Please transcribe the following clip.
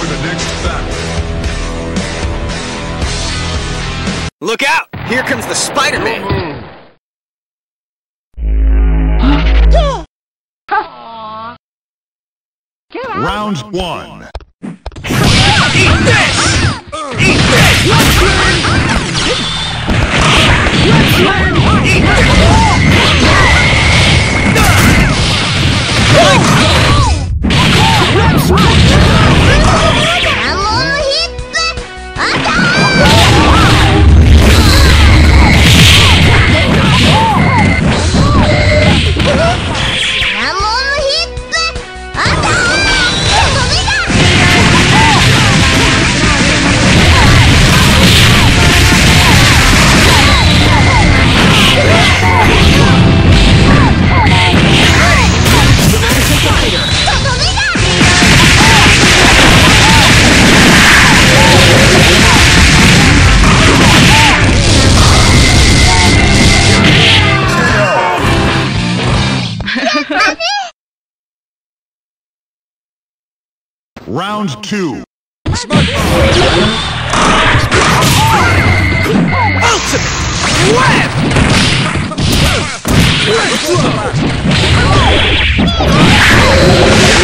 for the next battle. Look out! Here comes the Spider-Man! Round one. Eat this! Eat this! Eat this! Round two. Ultimate Web! Let's go!